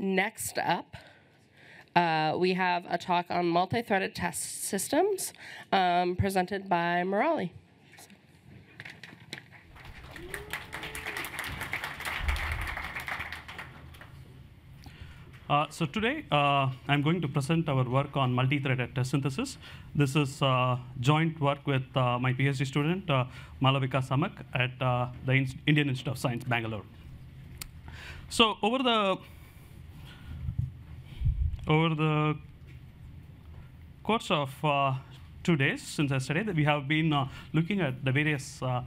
next up, uh, we have a talk on multi-threaded test synthesis um, presented by Murali. Uh, so today, uh, I'm going to present our work on multi-threaded test synthesis. This is uh, joint work with uh, my PhD student, uh, Malavika Samak, at uh, the Indian Institute of Science, Bangalore. So over the over the course of uh, two days since yesterday, we have been uh, looking at the various uh,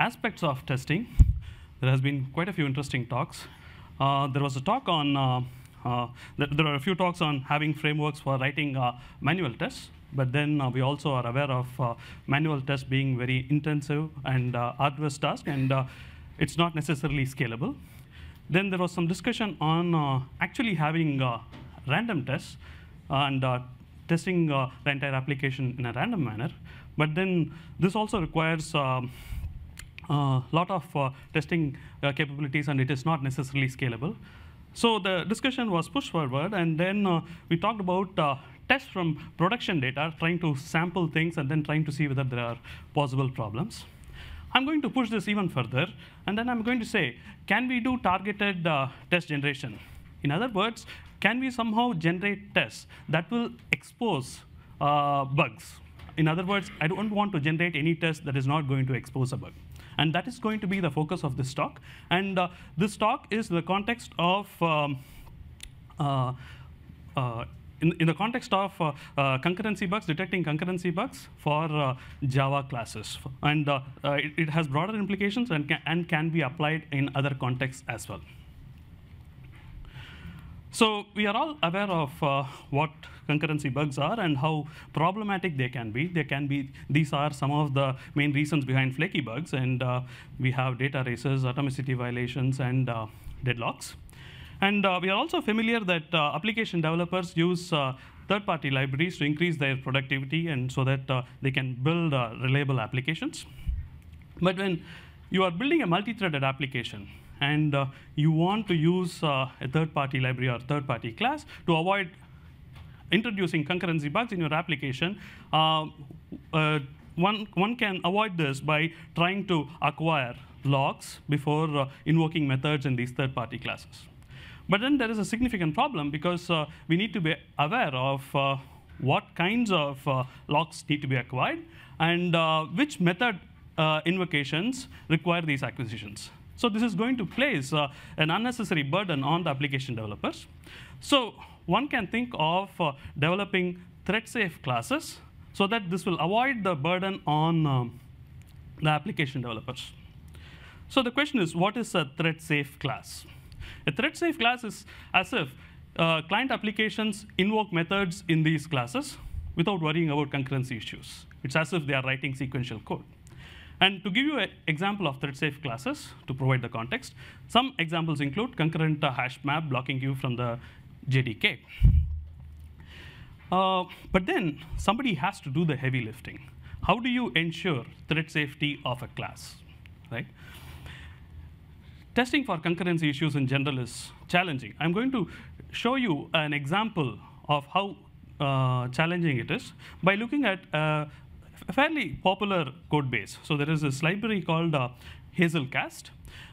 aspects of testing. There has been quite a few interesting talks. there was a talk on uh, there are a few talks on having frameworks for writing uh, manual tests, but then uh, we also are aware of manual tests being very intensive and arduous task, and it's not necessarily scalable. Then there was some discussion on actually having random tests and testing uh, the entire application in a random manner. But then this also requires a um, uh, lot of uh, testing capabilities, and it is not necessarily scalable. So the discussion was pushed forward, and then uh, we talked about uh, tests from production data, trying to sample things and then trying to see whether there are possible problems. I'm going to push this even further, and then I'm going to say, can we do targeted uh, test generation? In other words, can we somehow generate tests that will expose uh, bugs? In other words, I don't want to generate any test that is not going to expose a bug. And that is going to be the focus of this talk. And uh, this talk is the context of um, uh, uh, in, in, the context of uh, uh, concurrency bugs, detecting concurrency bugs for uh, Java classes. And it, it, has broader implications and and can be applied in other contexts as well. So we are all aware of uh, what concurrency bugs are and how problematic they can be. They can be. These are some of the main reasons behind flaky bugs, and uh, we have data races, atomicity violations, and uh, deadlocks. And uh, we are also familiar that uh, application developers use uh, third-party libraries to increase their productivity and so that they can build reliable applications. But when you are building a multi-threaded application, and uh, you want to use uh, a third-party library or third-party class to avoid introducing concurrency bugs in your application, uh, uh, one, one can avoid this by trying to acquire locks before uh, invoking methods in these third-party classes. But then there is a significant problem because uh, we need to be aware of what kinds of locks need to be acquired and which method invocations require these acquisitions. So this is going to place uh, an unnecessary burden on the application developers. So one can think of uh, developing thread-safe classes so that this will avoid the burden on um, the application developers. So the question is, what is a thread-safe class? A thread-safe class is as if uh, client applications invoke methods in these classes without worrying about concurrency issues. It's as if they are writing sequential code. And to give you an example of thread-safe classes, to provide the context, some examples include concurrent uh, hash map blocking queue from the JDK. Uh, but then somebody has to do the heavy lifting. How do you ensure thread safety of a class, right? Testing for concurrency issues in general is challenging. I'm going to show you an example of how uh, challenging it is by looking at uh, a fairly popular code base. So there is this library called uh, Hazelcast.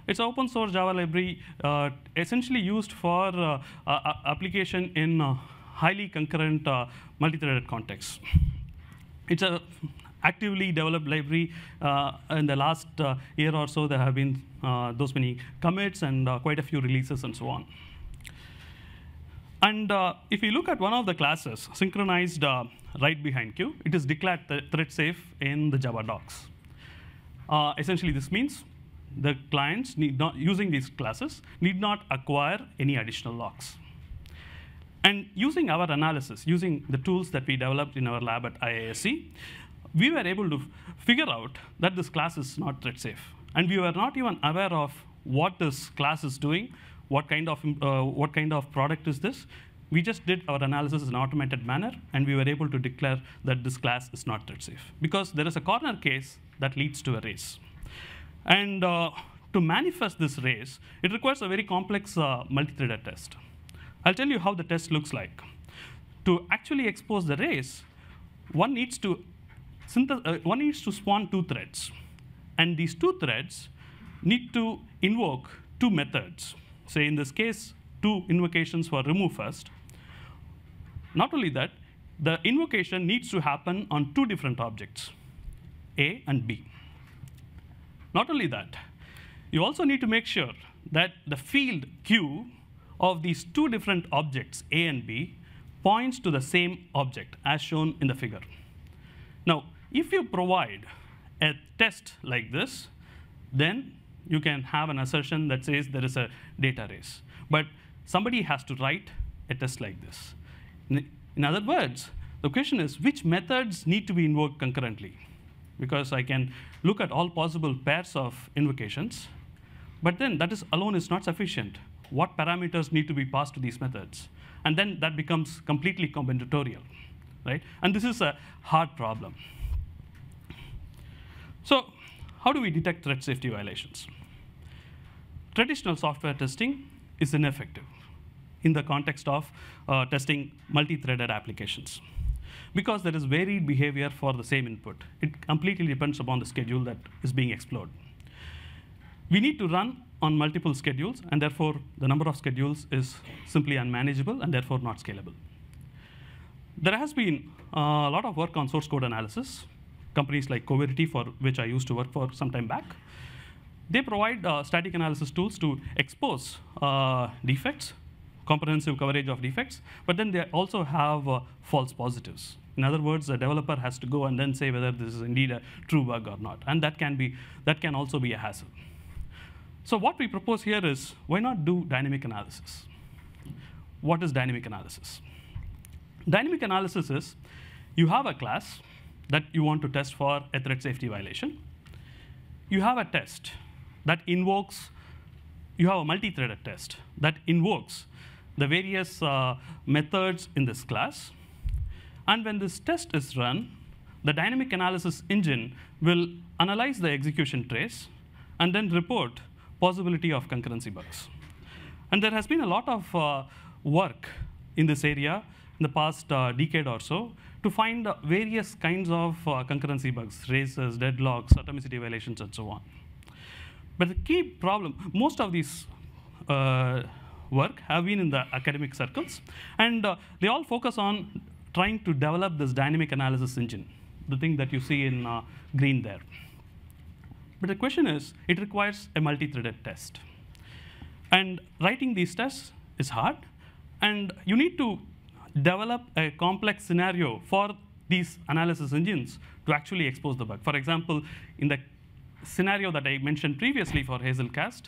It's an open source Java library uh, essentially used for uh, uh application in uh, highly concurrent uh, multi-threaded contexts. It's a actively developed library. in the last year or so, there have been those many commits and quite a few releases and so on. And uh, if you look at one of the classes, synchronized uh, write behind queue, it is declared th thread safe in the Java docs. Uh, essentially, this means the clients need not, using these classes need not acquire any additional locks. And using our analysis, using the tools that we developed in our lab at IISc, we were able to figure out that this class is not thread safe. And we were not even aware of what this class is doing, what kind of, uh, what kind of product is this? We just did our analysis in an automated manner, and we were able to declare that this class is not thread safe. Because there is a corner case that leads to a race. And uh, to manifest this race, it requires a very complex uh, multi-threaded test. I'll tell you how the test looks like. To actually expose the race, one needs to, uh, one needs to spawn two threads. And these two threads need to invoke two methods. Say in this case, two invocations for remove first. Not only that, the invocation needs to happen on two different objects, A and B. Not only that, you also need to make sure that the field Q of these two different objects, A and B, points to the same object as shown in the figure. Now, if you provide a test like this, then you can have an assertion that says there is a data race. But somebody has to write a test like this. In other words, the question is which methods need to be invoked concurrently? Because I can look at all possible pairs of invocations, but then that is alone is not sufficient. What parameters need to be passed to these methods? And then that becomes completely combinatorial, right? And this is a hard problem. So how do we detect thread safety violations? Traditional software testing is ineffective in the context of uh, testing multi-threaded applications because there is varied behavior for the same input. It completely depends upon the schedule that is being explored. We need to run on multiple schedules, and therefore the number of schedules is simply unmanageable and therefore not scalable. There has been a lot of work on source code analysis. Companies like Coverity, for which I used to work for some time back, they provide uh, static analysis tools to expose uh, defects, comprehensive coverage of defects, but then they also have uh, false positives. In other words, the developer has to go and then say whether this is indeed a true bug or not, and that can be that can also be a hassle. So what we propose here is why not do dynamic analysis? What is dynamic analysis? Dynamic analysis is you have a class that you want to test for a thread safety violation. You have a test that invokes, you have a multi-threaded test that invokes the various uh, methods in this class. And when this test is run, the dynamic analysis engine will analyze the execution trace and then report possibility of concurrency bugs. And there has been a lot of uh, work in this area in the past uh, decade or so to find various kinds of uh, concurrency bugs, races, deadlocks, atomicity violations, and so on. But the key problem, most of these uh, work have been in the academic circles, and they all focus on trying to develop this dynamic analysis engine, the thing that you see in uh, green there. But the question is, it requires a multi-threaded test. And writing these tests is hard, and you need to develop a complex scenario for these analysis engines to actually expose the bug. For example, in the scenario that I mentioned previously for Hazelcast,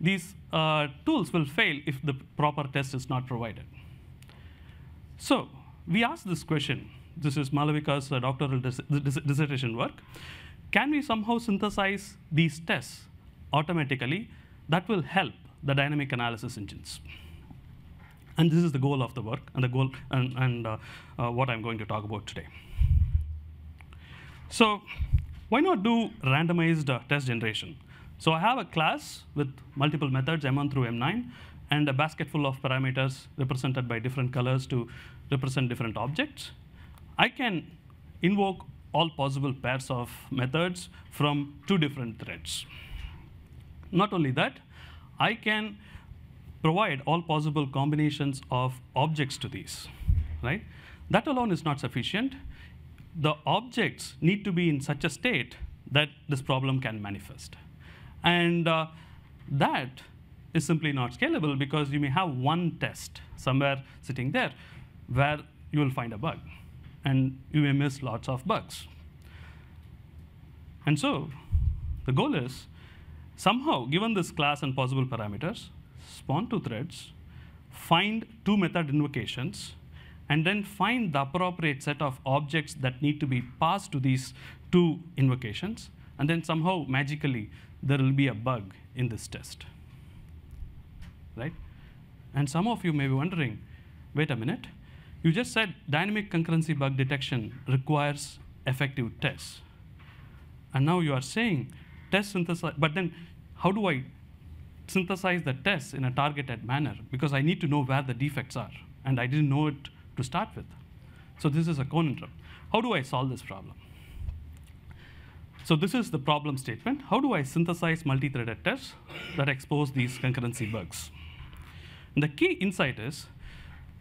these uh, tools will fail if the proper test is not provided. So we asked this question. This is Malavika's uh, doctoral dis dis dissertation work. Can we somehow synthesize these tests automatically that will help the dynamic analysis engines? And this is the goal of the work and the goal and, and uh, uh, what I'm going to talk about today. So why not do randomized uh, test generation? So I have a class with multiple methods, M1 through M9, and a basket full of parameters represented by different colors to represent different objects. I can invoke all possible pairs of methods from two different threads. Not only that, I can provide all possible combinations of objects to these, right? That alone is not sufficient. The objects need to be in such a state that this problem can manifest. And uh, that is simply not scalable because you may have one test somewhere sitting there where you will find a bug and you may miss lots of bugs. And so the goal is somehow, given this class and possible parameters, spawn two threads, find two method invocations, and then find the appropriate set of objects that need to be passed to these two invocations, and then somehow magically there will be a bug in this test. Right? And some of you may be wondering, wait a minute, you just said dynamic concurrency bug detection requires effective tests. And now you are saying test synthesize, but then how do I synthesize the tests in a targeted manner because I need to know where the defects are, and I didn't know it to start with. So this is a conundrum. How do I solve this problem? So this is the problem statement. How do I synthesize multi-threaded tests that expose these concurrency bugs? And the key insight is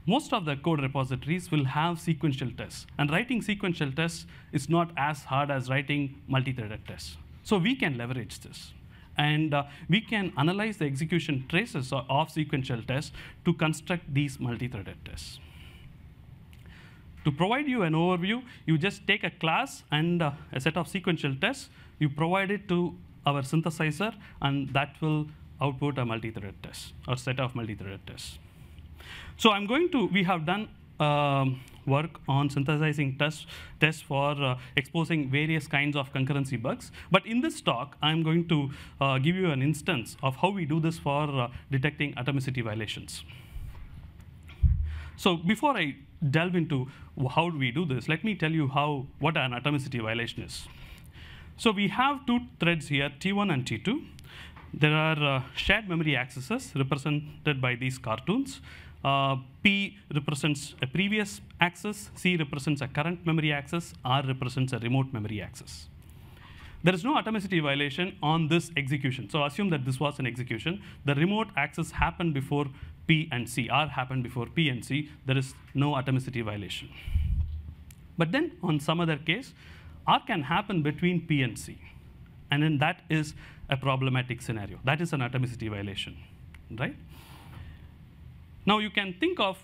most of the code repositories will have sequential tests. And writing sequential tests is not as hard as writing multi-threaded tests. So we can leverage this. And uh, we can analyze the execution traces of sequential tests to construct these multi-threaded tests. To provide you an overview, you just take a class and uh, a set of sequential tests, you provide it to our synthesizer, and that will output a multi-threaded test or set of multi-threaded tests. So I'm going to, we have done um, work on synthesizing tests, tests for uh, exposing various kinds of concurrency bugs. But in this talk, I'm going to uh, give you an instance of how we do this for uh, detecting atomicity violations. So before I delve into how we do this, let me tell you how what an atomicity violation is. So we have two threads here, T1 and T2. There are uh, shared memory accesses represented by these cartoons. Uh, P represents a previous access, C represents a current memory access, R represents a remote memory access. There is no atomicity violation on this execution. So assume that this was an execution. The remote access happened before P and C. R happened before P and C. There is no atomicity violation. But then on some other case, R can happen between P and C. And then that is a problematic scenario. That is an atomicity violation, right? Now you can think of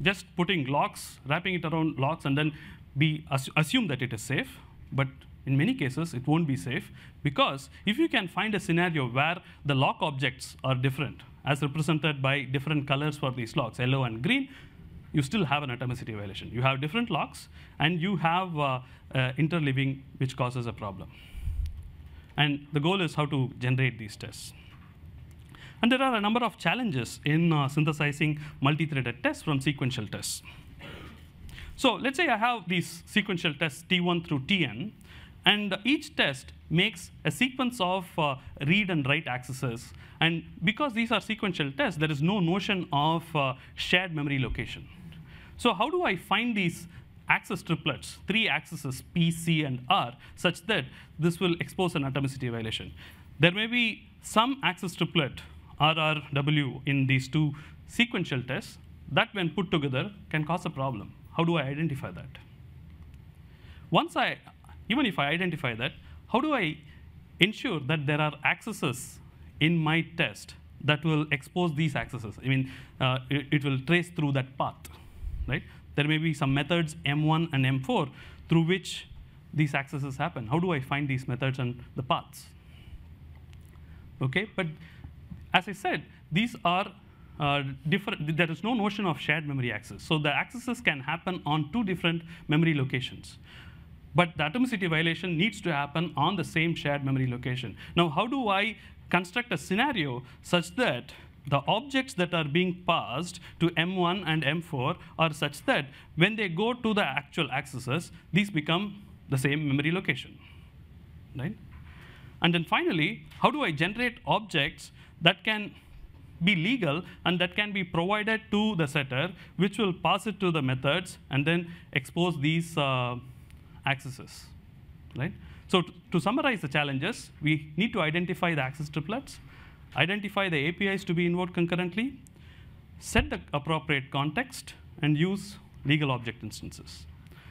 just putting locks, wrapping it around locks, and then be assume that it is safe. But in many cases, it won't be safe because if you can find a scenario where the lock objects are different, as represented by different colors for these locks, yellow and green, you still have an atomicity violation. You have different locks, and you have uh, uh, interleaving, which causes a problem. And the goal is how to generate these tests. And there are a number of challenges in uh, synthesizing multi-threaded tests from sequential tests. So let's say I have these sequential tests T1 through Tn, and each test makes a sequence of uh, read and write accesses. And because these are sequential tests, there is no notion of uh, shared memory location. So how do I find these access triplets, three accesses, P, C, and R, such that this will expose an atomicity violation? There may be some access triplet RRW in these two sequential tests, that when put together can cause a problem. How do I identify that? Once I, even if I identify that, how do I ensure that there are accesses in my test that will expose these accesses? I mean, uh, it, it will trace through that path, right? There may be some methods M1 and M4 through which these accesses happen. How do I find these methods and the paths? Okay, but as I said, these are uh, different, there is no notion of shared memory access. So the accesses can happen on two different memory locations. But the atomicity violation needs to happen on the same shared memory location. Now, how do I construct a scenario such that the objects that are being passed to M1 and M4 are such that when they go to the actual accesses, these become the same memory location, right? And then finally, how do I generate objects that can be legal and that can be provided to the setter, which will pass it to the methods and then expose these uh, accesses, right? So to summarize the challenges, we need to identify the access triplets, identify the APIs to be invoked concurrently, set the appropriate context, and use legal object instances.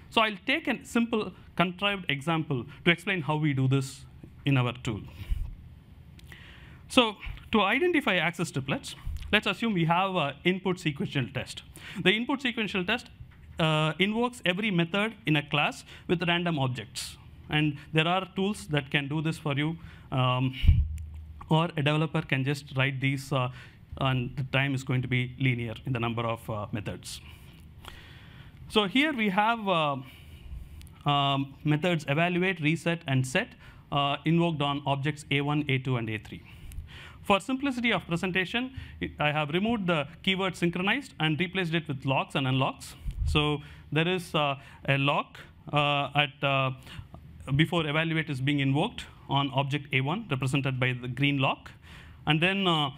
So I'll take a simple contrived example to explain how we do this in our tool. So to identify access triplets, let's assume we have an input sequential test. The input sequential test uh, invokes every method in a class with random objects. And there are tools that can do this for you. Um, or a developer can just write these, uh, and the time is going to be linear in the number of uh, methods. So here we have uh, um, methods evaluate, reset, and set uh, invoked on objects A1, A2, and A3. For simplicity of presentation, I have removed the keyword synchronized and replaced it with locks and unlocks. So there is uh, a lock uh, at uh, before evaluate is being invoked on object A1, represented by the green lock. And then uh,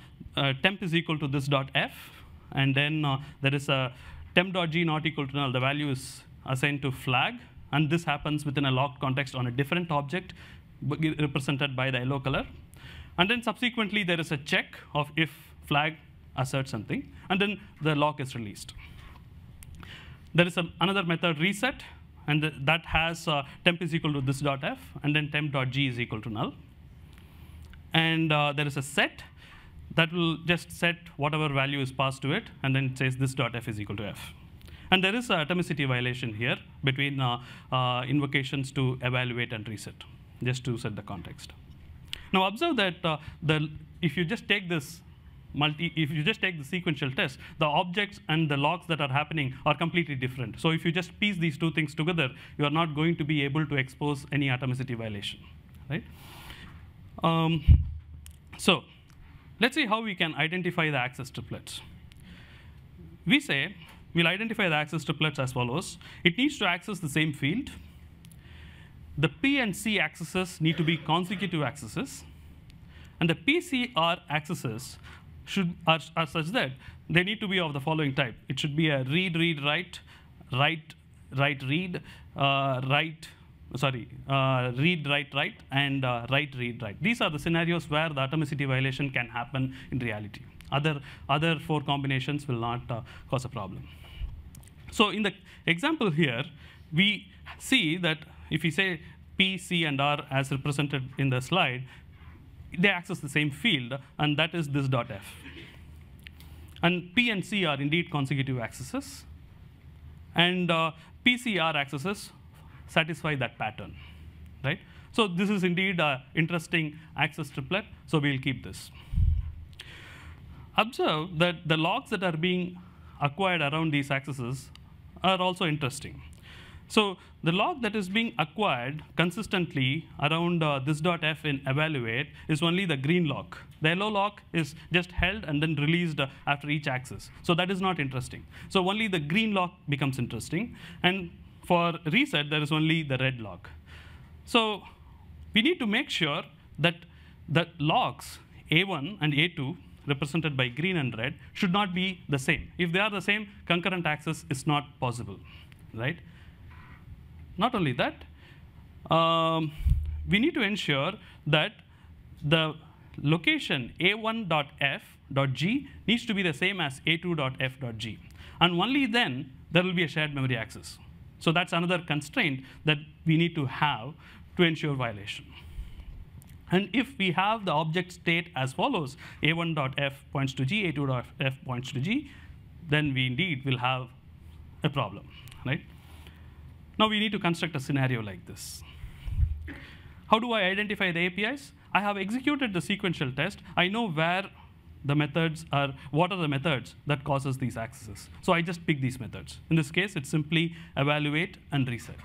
temp is equal to this dot f, and then there is a temp.g not equal to null. The value is assigned to flag, and this happens within a locked context on a different object represented by the yellow color. And then subsequently, there is a check of if flag asserts something, and then the lock is released. There is a, another method reset, and th that has uh, temp is equal to this dot f, and then temp.g is equal to null. And uh, there is a set that will just set whatever value is passed to it, and then it says this dot f is equal to f. And there is an atomicity violation here between uh, uh, invocations to evaluate and reset, just to set the context. Now observe that uh, the, if you just take this multi, if you just take the sequential test, the objects and the locks that are happening are completely different. So if you just piece these two things together, you are not going to be able to expose any atomicity violation, right? Um, so let's see how we can identify the access triplets. We say we'll identify the access triplets as follows. It needs to access the same field. The P and C accesses need to be consecutive accesses. And the PCR accesses should, are, are such that they need to be of the following type. It should be a read, read, write, write, write, read, uh, write, sorry, uh, read, write, write, and uh, write, read, write. These are the scenarios where the atomicity violation can happen in reality. Other, other four combinations will not uh, cause a problem. So in the example here, we see that if we say P, C, and R as represented in the slide, they access the same field, and that is this dot f. And P and C are indeed consecutive accesses, and uh, PCR accesses satisfy that pattern, right? So this is indeed an interesting access triplet, so we'll keep this. Observe that the locks that are being acquired around these accesses are also interesting. So the lock that is being acquired consistently around uh, this dot f in evaluate is only the green lock. The yellow lock is just held and then released uh, after each access. So that is not interesting. So only the green lock becomes interesting. And for reset, there is only the red lock. So we need to make sure that the locks A1 and A2 represented by green and red should not be the same. If they are the same, concurrent access is not possible, right? Not only that, um, we need to ensure that the location a1.f.g needs to be the same as a2.f.g. And only then there will be a shared memory access. So that's another constraint that we need to have to ensure violation. And if we have the object state as follows, a1.f points to g, a2.f points to g, then we indeed will have a problem, right? Now we need to construct a scenario like this. How do I identify the APIs? I have executed the sequential test. I know where the methods are, what are the methods that causes these accesses. So I just pick these methods. In this case, it's simply evaluate and reset.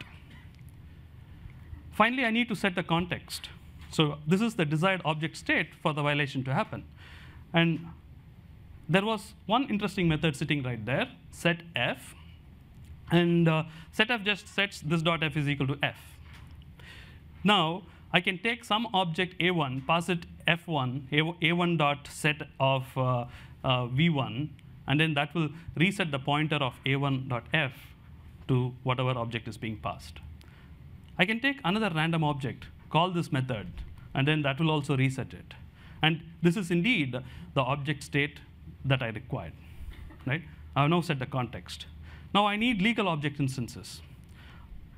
Finally, I need to set the context. So this is the desired object state for the violation to happen. And there was one interesting method sitting right there, set f. And uh, setf just sets this dot f is equal to f. Now, I can take some object a1, pass it f1, a1 dot set of uh, uh, v1, and then that will reset the pointer of a1 dot f to whatever object is being passed. I can take another random object, call this method, and then that will also reset it. And this is indeed the object state that I required, right? I have now set the context. Now I need legal object instances.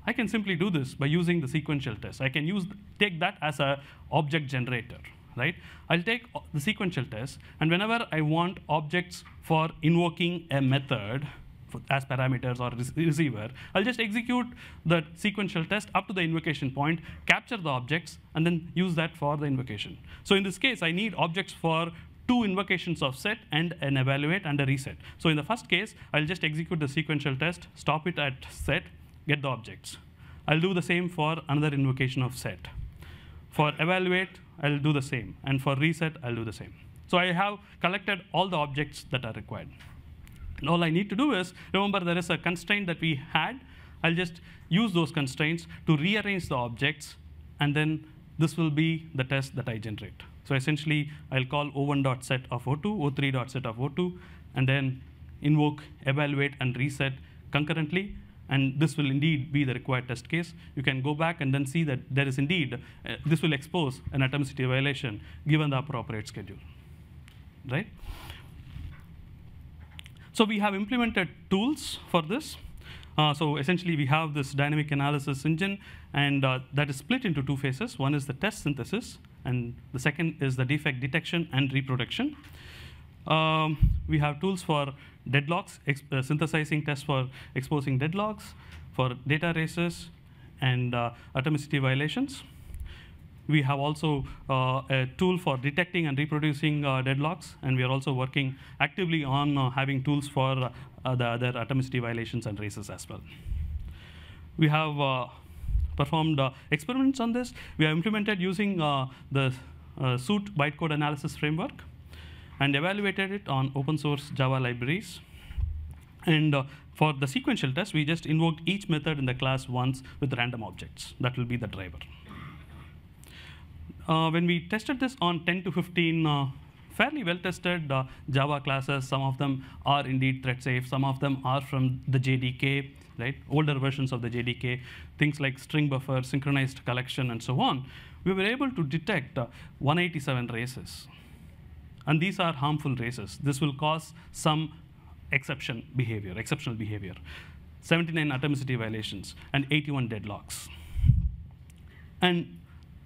I can simply do this by using the sequential test. I can use take that as a object generator, right? I'll take the sequential test, and whenever I want objects for invoking a method as parameters or receiver, I'll just execute the sequential test up to the invocation point, capture the objects, and then use that for the invocation. So in this case, I need objects for two invocations of set and an evaluate and a reset. So in the first case, I'll just execute the sequential test, stop it at set, get the objects. I'll do the same for another invocation of set. For evaluate, I'll do the same. And for reset, I'll do the same. So I have collected all the objects that are required. And all I need to do is, remember there is a constraint that we had. I'll just use those constraints to rearrange the objects, and then this will be the test that I generate. So essentially, I'll call o1.set of o2, o3.set of o2, and then invoke, evaluate, and reset concurrently. And this will indeed be the required test case. You can go back and then see that there is indeed, uh, this will expose an atomicity violation given the appropriate schedule, right? So we have implemented tools for this. Uh, so essentially, we have this dynamic analysis engine, and uh, that is split into two phases. One is the test synthesis, and the second is the defect detection and reproduction. Um, we have tools for deadlocks, uh, synthesizing tests for exposing deadlocks, for data races, and uh, atomicity violations. We have also uh, a tool for detecting and reproducing uh, deadlocks, and we are also working actively on uh, having tools for uh, the other atomicity violations and races as well. We have performed uh, experiments on this. We have implemented using the Soot bytecode analysis framework and evaluated it on open source Java libraries. And for the sequential test, we just invoked each method in the class once with random objects. That will be the driver. Uh, when we tested this on 10 to 15 uh, fairly well-tested uh, Java classes, some of them are indeed thread safe, some of them are from the JDK, right? Older versions of the JDK, things like string buffer, synchronized collection, and so on. We were able to detect 187 races. And these are harmful races. This will cause some exception behavior, exceptional behavior. 79 atomicity violations and 81 deadlocks. And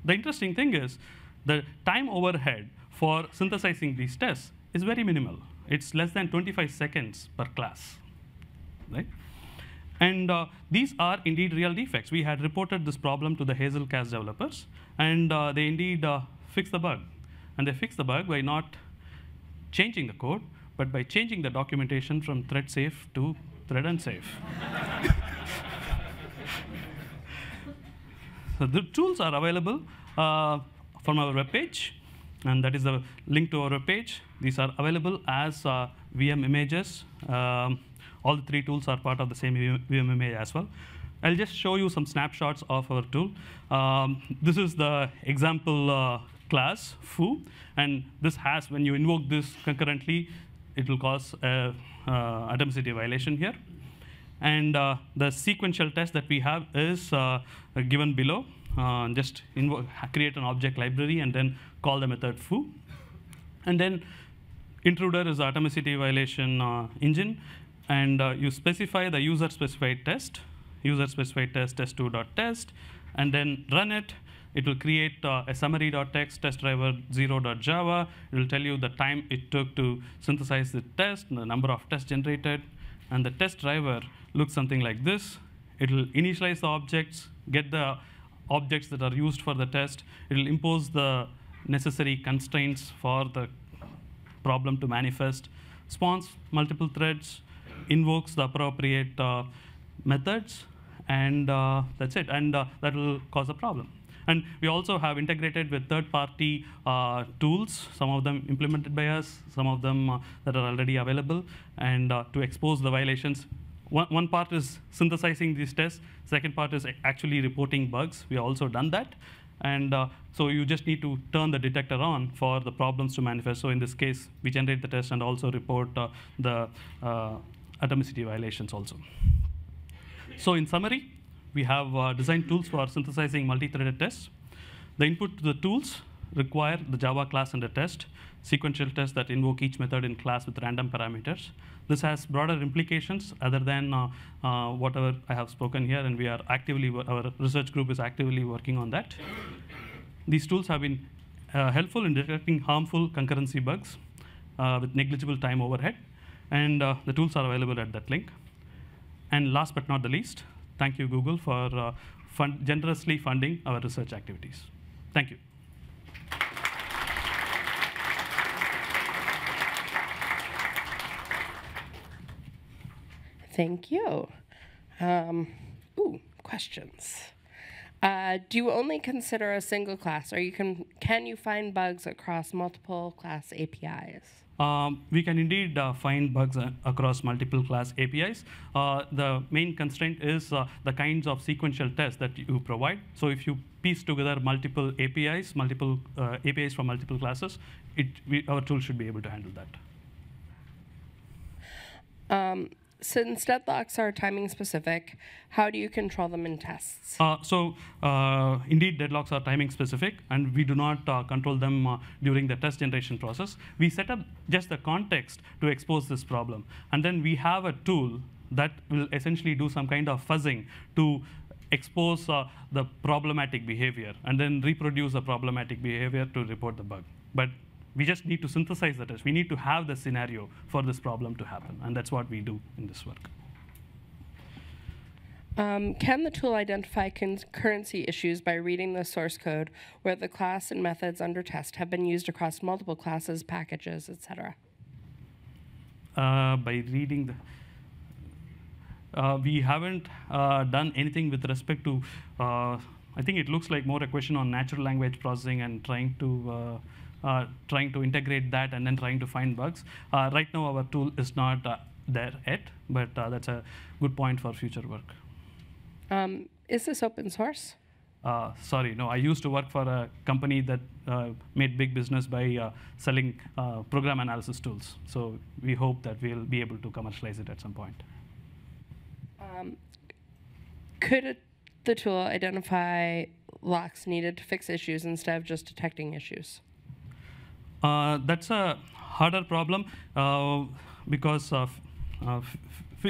the interesting thing is the time overhead for synthesizing these tests is very minimal. It's less than 25 seconds per class, right? And uh, these are indeed real defects. We had reported this problem to the Hazelcast developers, and uh, they indeed uh, fixed the bug. And they fixed the bug by not changing the code, but by changing the documentation from thread safe to thread unsafe. So the tools are available uh, from our webpage, and that is the link to our page. These are available as uh, VM images. Um, all the three tools are part of the same VM image as well. I'll just show you some snapshots of our tool. Um, this is the example uh, class, foo, and this has, when you invoke this concurrently, it will cause a uh, atomicity violation here. And uh, the sequential test that we have is uh, given below. Uh, just create an object library and then call the method foo. And then intruder is atomicity violation uh, engine. And uh, you specify the user specified test, user specified test test2.test, and then run it. It will create uh, a summary.txt test driver 0.java. It will tell you the time it took to synthesize the test, the number of tests generated, and the test driver looks something like this. It will initialize the objects, get the objects that are used for the test. It will impose the necessary constraints for the problem to manifest, spawns multiple threads, invokes the appropriate uh, methods, and uh, that's it. And uh, that will cause a problem. And we also have integrated with third-party uh, tools, some of them implemented by us, some of them uh, that are already available, and uh, to expose the violations. One, one part is synthesizing these tests. Second part is actually reporting bugs. We also done that. And uh, so you just need to turn the detector on for the problems to manifest. So in this case, we generate the test and also report uh, the uh, atomicity violations also. So in summary, we have uh, designed tools for synthesizing multi-threaded tests. The input to the tools require the Java class and a test, sequential tests that invoke each method in class with random parameters. This has broader implications other than uh, uh, whatever I have spoken here, and we are actively, our research group is actively working on that. These tools have been uh, helpful in detecting harmful concurrency bugs uh, with negligible time overhead, and uh, the tools are available at that link. And last but not the least, thank you, Google, for uh, fund generously funding our research activities. Thank you. Thank you. Um, ooh, questions. Uh, do you only consider a single class, or you can can you find bugs across multiple class APIs? Um, we can indeed uh, find bugs uh, across multiple class APIs. Uh, the main constraint is uh, the kinds of sequential tests that you provide. So if you piece together multiple APIs, multiple uh, APIs from multiple classes, it, we, our tool should be able to handle that. Um, since deadlocks are timing specific, how do you control them in tests? Uh, so uh, indeed, deadlocks are timing specific, and we do not uh, control them uh, during the test generation process. We set up just the context to expose this problem, and then we have a tool that will essentially do some kind of fuzzing to expose uh, the problematic behavior, and then reproduce the problematic behavior to report the bug. But we just need to synthesize the test. We need to have the scenario for this problem to happen, and that's what we do in this work. Um, can the tool identify concurrency issues by reading the source code where the class and methods under test have been used across multiple classes, packages, etc.? Uh, by reading the uh, we haven't uh, done anything with respect to uh, I think it looks like more a question on natural language processing and trying to uh, uh, trying to integrate that and then trying to find bugs. Uh, right now, our tool is not uh, there yet, but that's a good point for future work. Um, is this open source? Uh, sorry, no, I used to work for a company that uh, made big business by uh, selling program analysis tools. So we hope that we'll be able to commercialize it at some point. Um, could it, the tool identify locks needed to fix issues instead of just detecting issues? Uh, that's a harder problem uh, because uh,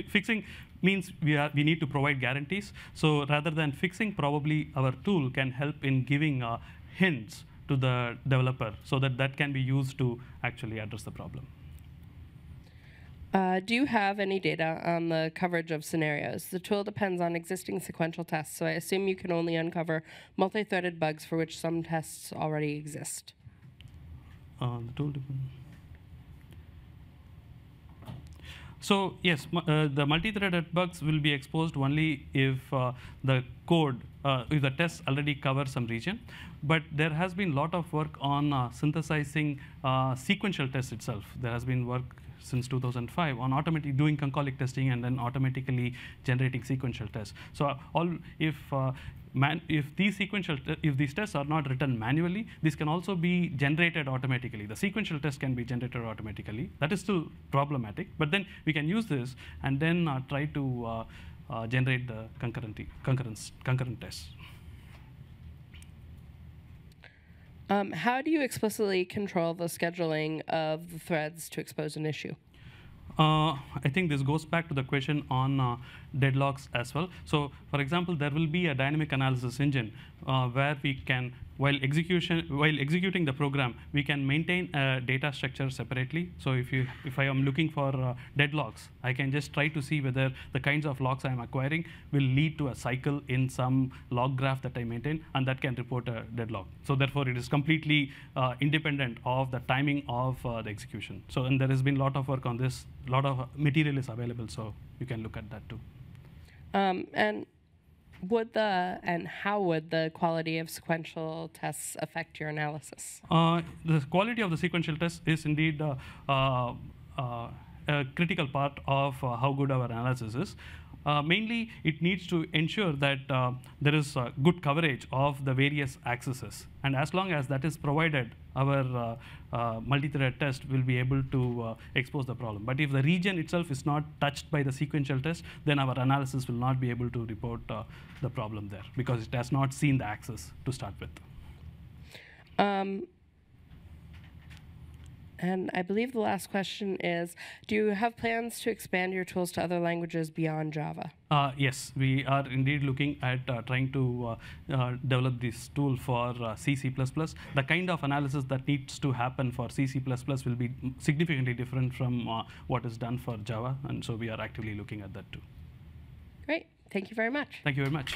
fixing means we, are, we need to provide guarantees. So rather than fixing, probably our tool can help in giving uh, hints to the developer so that that can be used to actually address the problem. Uh, do you have any data on the coverage of scenarios? The tool depends on existing sequential tests, so I assume you can only uncover multi-threaded bugs for which some tests already exist uh, the tool So yes, uh, the multi-threaded bugs will be exposed only if uh, the code, uh, if the tests already cover some region. But there has been a lot of work on uh, synthesizing uh, sequential tests itself. There has been work since 2005 on automatically doing concolic testing and then automatically generating sequential tests. So all if man, if these sequential, if these tests are not written manually, this can also be generated automatically. The sequential test can be generated automatically. That is still problematic, but then we can use this and then uh, try to uh, uh, generate the concurrent, concurrence, concurrent tests. Um, how do you explicitly control the scheduling of the threads to expose an issue? Uh, I think this goes back to the question on uh, deadlocks as well. So for example, there will be a dynamic analysis engine uh, where we can while execution while executing the program, we can maintain a data structure separately. So if you if I am looking for uh, deadlocks, I can just try to see whether the kinds of locks I am acquiring will lead to a cycle in some lock graph that I maintain, and that can report a deadlock. So therefore, it is completely uh, independent of the timing of uh, the execution. So and there has been a lot of work on this. A lot of material is available, so you can look at that too. Um, and would the and how would the quality of sequential tests affect your analysis? Uh, the quality of the sequential test is indeed uh, uh, uh a critical part of uh, how good our analysis is. Uh, mainly, it needs to ensure that uh, there is uh, good coverage of the various accesses. And as long as that is provided, our uh, uh, multi-thread test will be able to expose the problem. But if the region itself is not touched by the sequential test, then our analysis will not be able to report the problem there because it has not seen the access to start with. Um, and I believe the last question is, do you have plans to expand your tools to other languages beyond Java? Uh, yes, we are indeed looking at uh, trying to uh, uh develop this tool for uh, C, C++. The kind of analysis that needs to happen for C, C++ will be significantly different from uh, what is done for Java, and so we are actively looking at that too. Great. Thank you very much. Thank you very much.